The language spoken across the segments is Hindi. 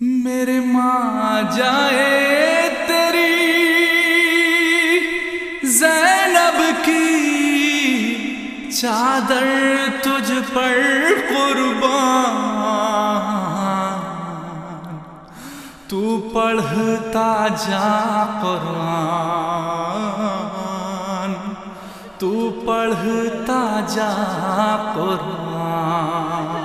मेरे माँ जाए तेरी जैनब की चादर तुझ पर कुर्बान। तू पढ़ता जा कुरान तू पढ़ता जा कुरान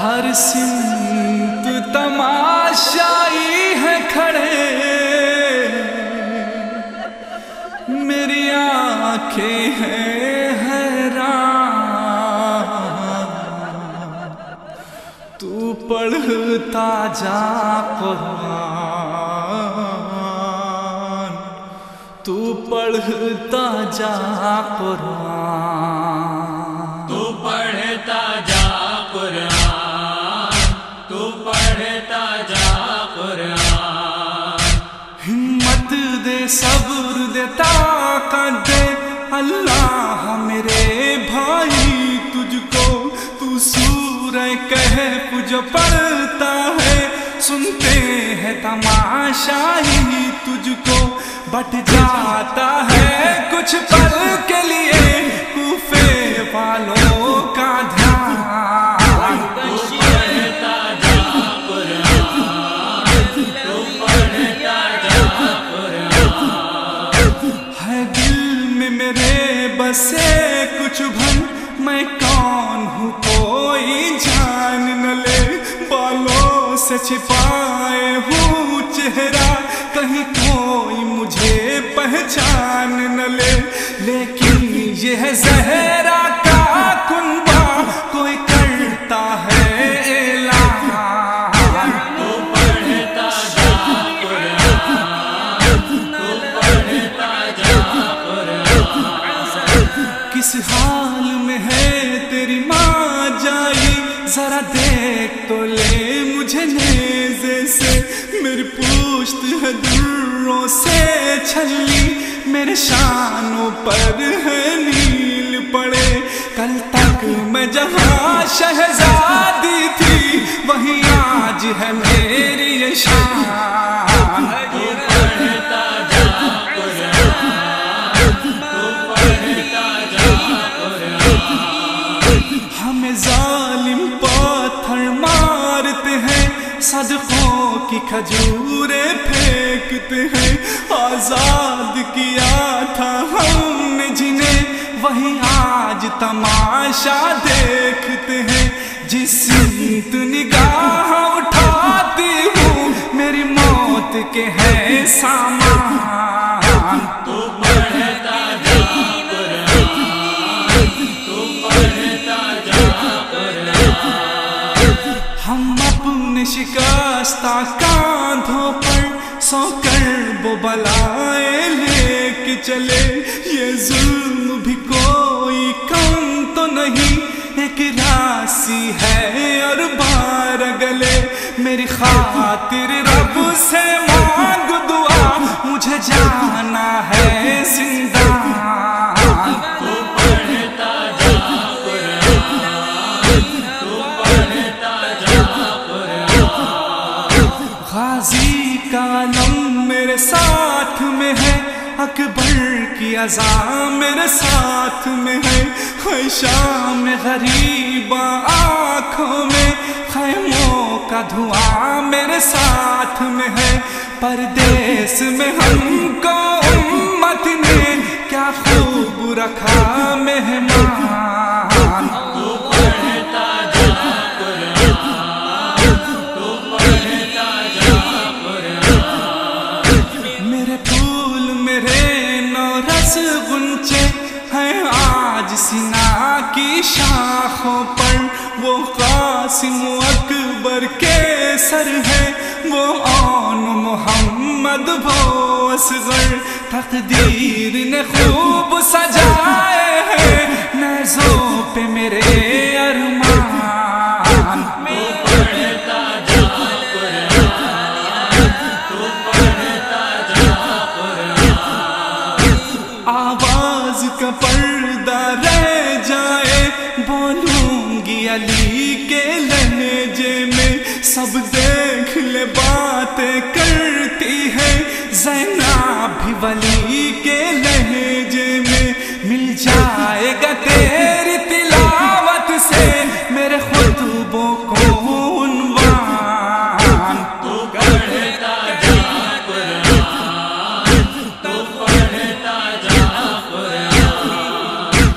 हर मेरी आँखें हैं हैरान। तू पढ़ता जा कुरान। तू पढ़ता जा कुरान। दे सब्र दे ताकत दे। अल्लाह मेरे भाई, तुझको तू सूरह कह जो पढ़ता है। सुनते हैं तमाशा ही, तुझको बट जाता है कुछ पल के लिए। कूफे वालों बसे कुछ भन मैं कौन हूँ? कोई जान न ले। बालों से छिपाए हूँ चेहरा। कहीं कोई मुझे पहचान न ले। लेकिन यह जहरा का कुनबा तो ले मुझे नेजे से। मेरे पुष्ट है से छली। मेरे शानों पर है नील पड़े। कल तक मैं जहाँ शहजादी सदकों की खजूरें फेंकते हैं। आज़ाद किया था हमने जिन्हें, वही आज तमाशा देखते हैं। जिस तु निगाह उठाती हूँ, मेरी मौत के है सामान। शिकस्ता कांधों पर सोकर वो बलाए लेके चले। ये जुल्म भी कोई कम तो नहीं, एक राशि है और बार गले। मेरी खातिर रब से मांग दुआ, मुझे जाना है ज़िंदा। की अजा मेरे साथ में है। है शाम गरीबा आँखों में खैमों का धुआ मेरे साथ में है। परदेश में हमको उम्मत ने क्या खूब रखा मेहमान अकबर के है, वो आन मोहम्मद वो असगर तकदीर ने खूब सजाए हैं। नजों पे मेरे सब देख ले बातें करती है। जैना भी वली के लहजे में मिल जाएगा तेरी तिलावत से। मेरे खुतबों को तू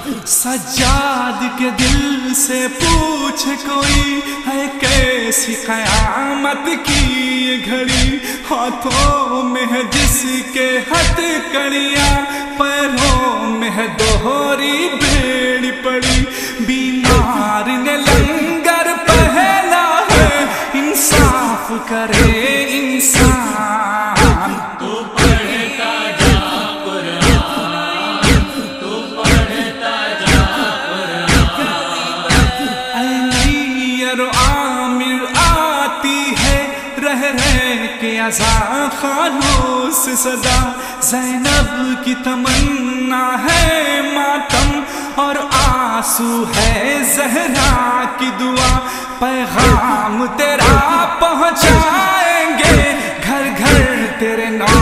तू सज्जाद के दिल से पूछ कोई है कयामत की घड़ी हाथों में है जिसके हथ कड़िया, पैरों में है दोहरी भेड़ पड़ी। बीमार ने लंगर पहना है, इंसाफ करे। अजा खालूस सदा। जैनब की तमन्ना है मातम, और आँसू है जहरा की दुआ। पैगाम तेरा पहुंचाएँगे, घर घर तेरे नाम